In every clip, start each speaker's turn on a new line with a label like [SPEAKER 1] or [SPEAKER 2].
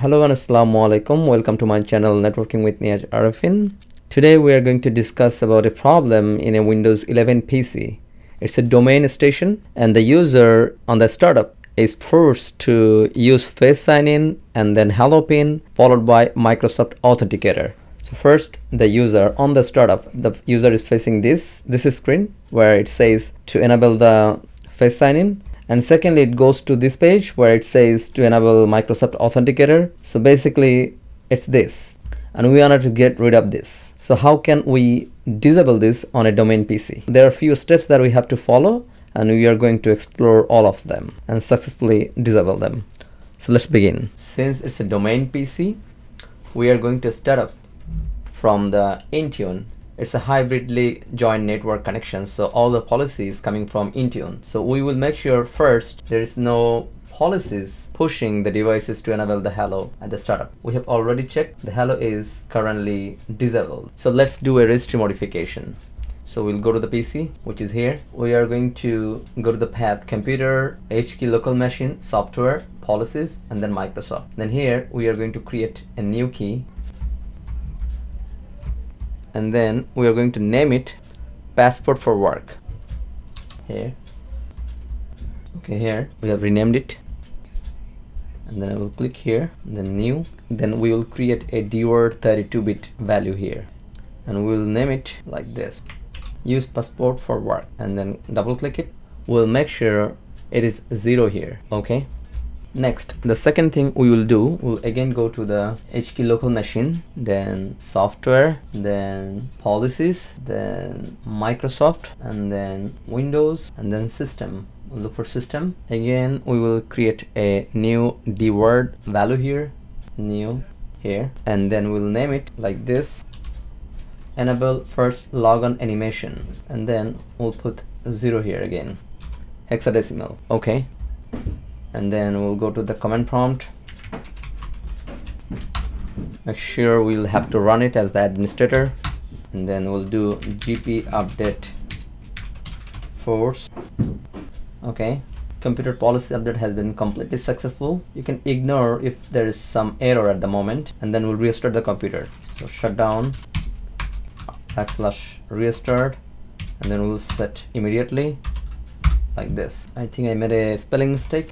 [SPEAKER 1] Hello and assalamu alaikum. Welcome to my channel Networking with Neaz Arefin. Today we are going to discuss about a problem in a Windows 11 PC. It's a domain station and the user on the startup is forced to use face sign in and then hello pin followed by Microsoft Authenticator. So first the user on the startup, the user is facing this, this screen where it says to enable the face sign in and secondly it goes to this page where it says to enable Microsoft Authenticator. So basically it's this and we wanted to get rid of this. So how can we disable this on a domain PC? There are a few steps that we have to follow and we are going to explore all of them and successfully disable them. So let's begin. Since it's a domain PC, we are going to start up from the Intune. It's a hybridly joined network connection, so all the policies coming from Intune. So we will make sure first there is no policies pushing the devices to enable the hello at the startup. We have already checked the hello is currently disabled. So let's do a registry modification. So we'll go to the PC, which is here. We are going to go to the path computer, HK local machine, software, policies, and then Microsoft. Then here we are going to create a new key and then we are going to name it passport for work. Here. Okay here. We have renamed it. And then I will click here then new. Then we will create a dword 32-bit value here. And we will name it like this. Use passport for work. And then double click it. We'll make sure it is zero here. Okay Next, the second thing we will do, we'll again go to the HK local machine, then software, then policies, then Microsoft, and then Windows, and then system. We'll look for system. Again, we will create a new dword value here, new here, and then we'll name it like this. Enable first logon animation, and then we'll put zero here again, hexadecimal. Okay and then we'll go to the command prompt. Make sure we'll have to run it as the administrator. And then we'll do gp update force. Okay. Computer policy update has been completely successful. You can ignore if there is some error at the moment. And then we'll restart the computer. So shut down. Backslash restart. And then we'll set immediately like this. I think i made a spelling mistake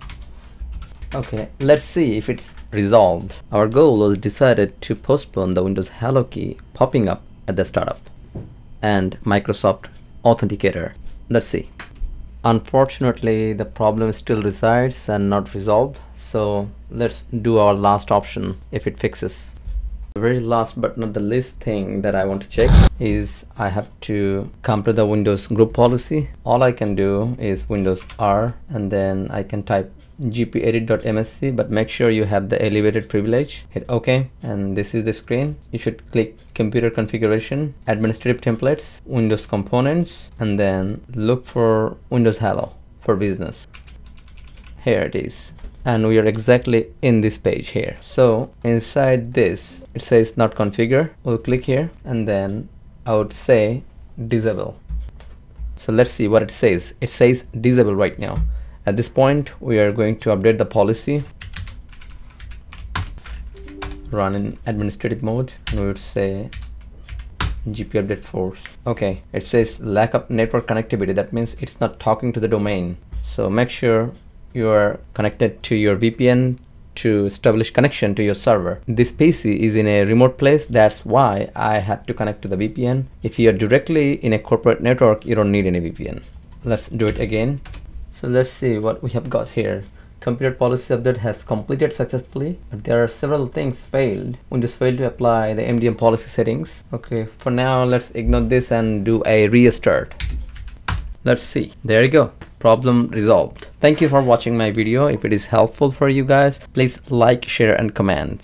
[SPEAKER 1] Okay, let's see if it's resolved. Our goal was decided to postpone the Windows Hello key popping up at the startup and Microsoft Authenticator. Let's see. Unfortunately, the problem still resides and not resolved. So let's do our last option if it fixes. The very last but not the least thing that I want to check is I have to come to the Windows group policy. All I can do is Windows R and then I can type gpedit.msc but make sure you have the elevated privilege. Hit ok and this is the screen. You should click computer configuration administrative templates windows components and then look for windows hello for business. Here it is. And we are exactly in this page here. So inside this it says not configure. We'll click here and then i would say disable. So let's see what it says. It says disable right now at this point, we are going to update the policy, run in administrative mode, and we would say GP update force. Okay, it says lack of network connectivity. That means it's not talking to the domain. So make sure you are connected to your VPN to establish connection to your server. This PC is in a remote place. That's why I had to connect to the VPN. If you are directly in a corporate network, you don't need any VPN. Let's do it again. So let's see what we have got here. Computer policy update has completed successfully, but there are several things failed. Windows failed to apply the MDM policy settings. Okay, for now, let's ignore this and do a restart. Let's see. There you go. Problem resolved. Thank you for watching my video. If it is helpful for you guys, please like, share, and comment.